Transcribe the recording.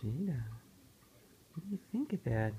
Gina, what do you think of that?